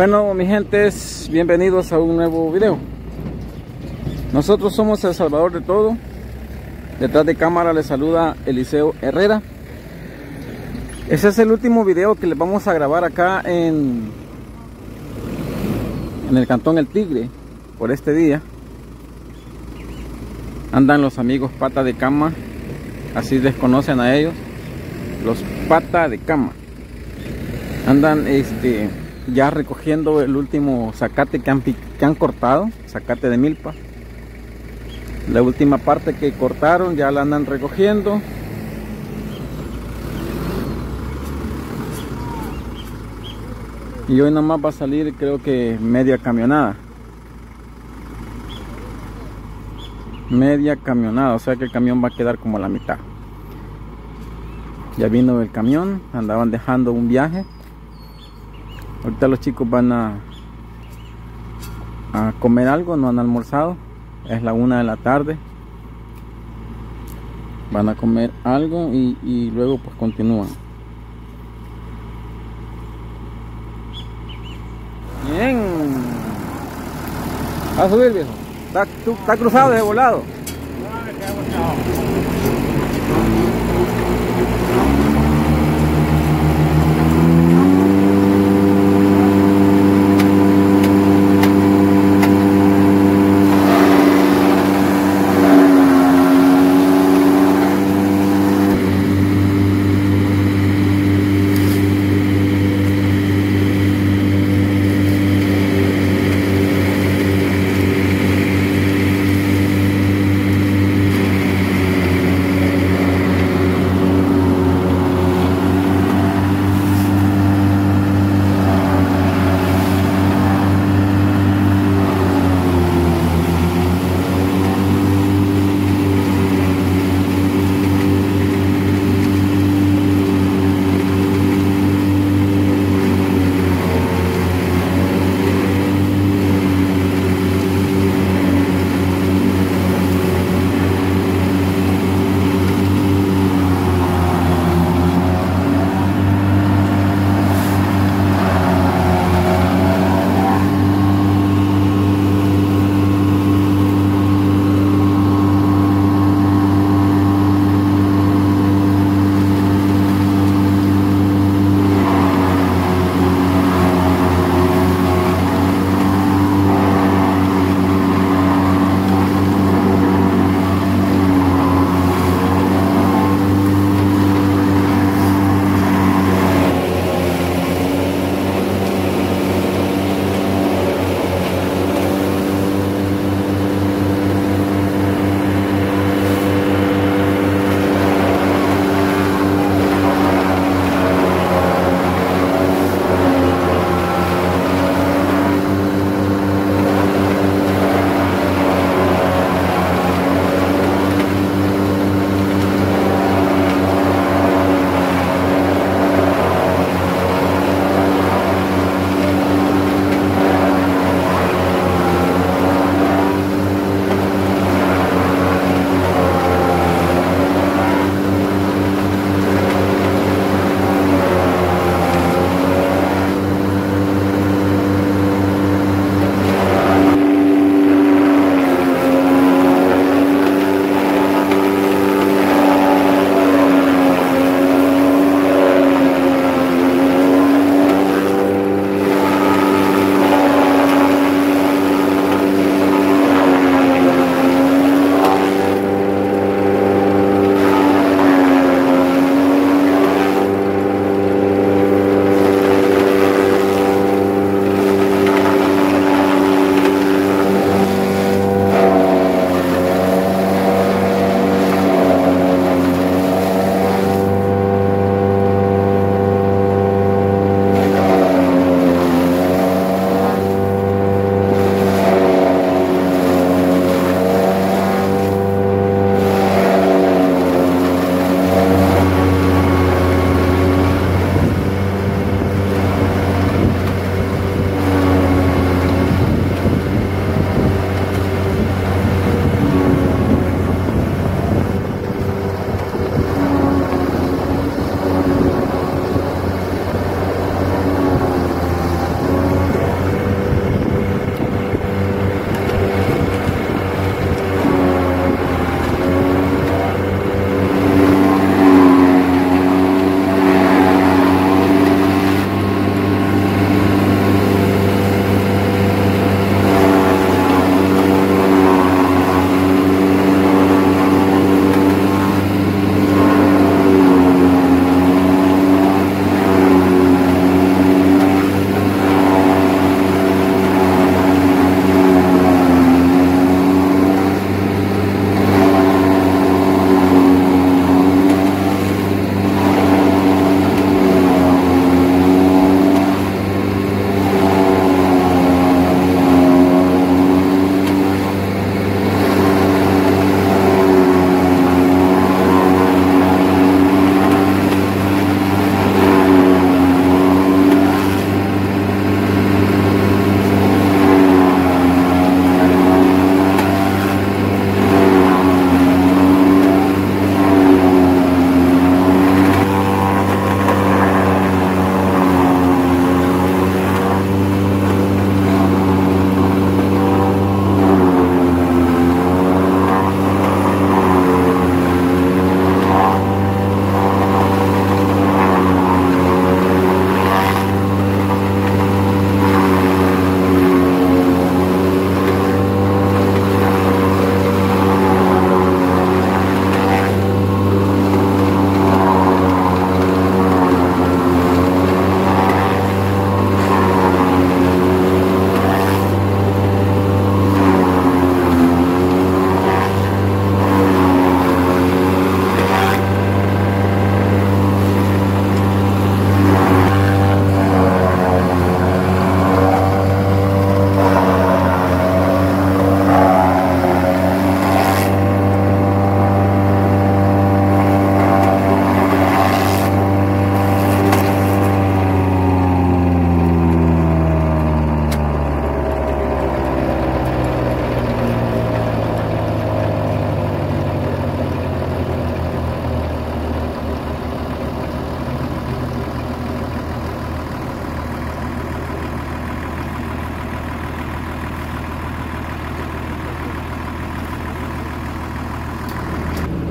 Bueno, mi gente, bienvenidos a un nuevo video. Nosotros somos El Salvador de Todo. Detrás de cámara les saluda Eliseo Herrera. Ese es el último video que les vamos a grabar acá en, en el Cantón El Tigre por este día. Andan los amigos pata de cama, así desconocen a ellos, los pata de cama. Andan este ya recogiendo el último zacate que han, que han cortado, zacate de milpa. La última parte que cortaron ya la andan recogiendo. Y hoy nomás va a salir creo que media camionada. Media camionada, o sea que el camión va a quedar como la mitad. Ya vino el camión, andaban dejando un viaje. Ahorita los chicos van a, a comer algo, no han almorzado. Es la una de la tarde. Van a comer algo y, y luego pues continúan. Bien. Va a subir viejo. Está, tú- está cruzado de volado.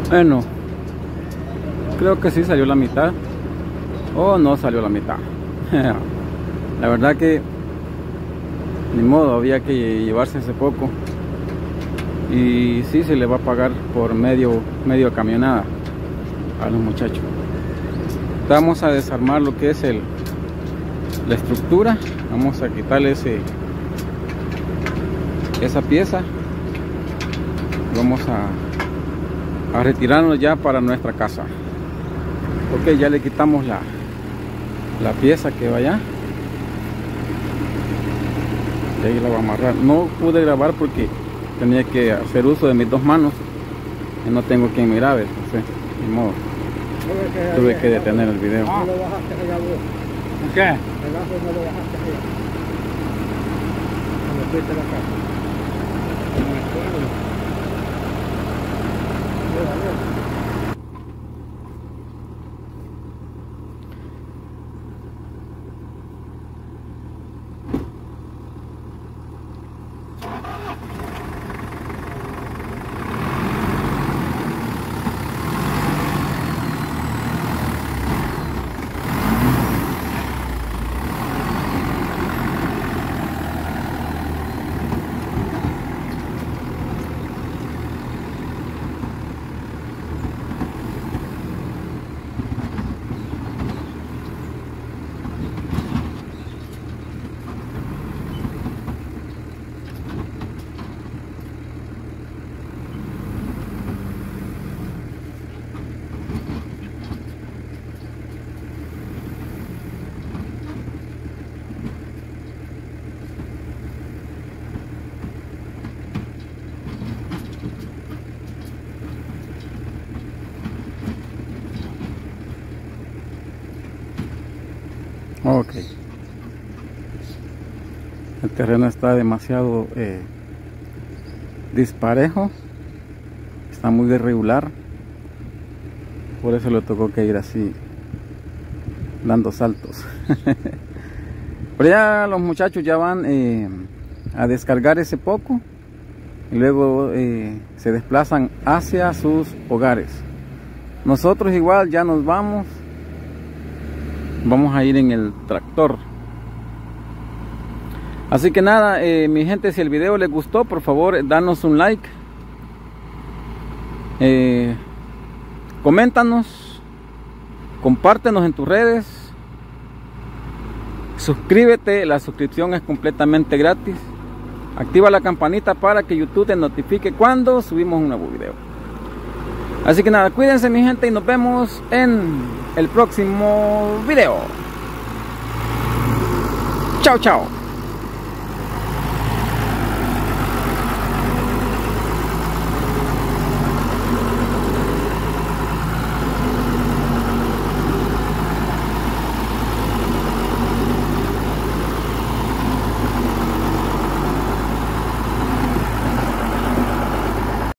Bueno, creo que sí salió la mitad. O no salió la mitad. la verdad que ni modo, había que llevarse ese poco. Y sí se le va a pagar por medio, medio camionada a los muchachos. Vamos a desarmar lo que es el, la estructura. Vamos a quitarle ese, esa pieza. Vamos a, a retirarnos ya para nuestra casa. Ok, ya le quitamos la, la pieza que va allá. Y ahí la voy a amarrar. No pude grabar porque tenía que hacer uso de mis dos manos y no tengo quien mirar entonces ni modo. Tuve que detener el video. No lo bajaste allá vos ¿qué? el Yeah, yeah. Ok. El terreno está demasiado eh, disparejo. Está muy irregular. Por eso le tocó que ir así dando saltos. Pero ya los muchachos ya van eh, a descargar ese poco y luego eh, se desplazan hacia sus hogares. Nosotros igual ya nos vamos vamos a ir en el tractor. Así que nada eh, mi gente si el video les gustó por favor danos un like. Eh, coméntanos compártenos en tus redes. Suscríbete la suscripción es completamente gratis. Activa la campanita para que youtube te notifique cuando subimos un nuevo video así que nada cuídense mi gente y nos vemos en el próximo video. Chao, chao.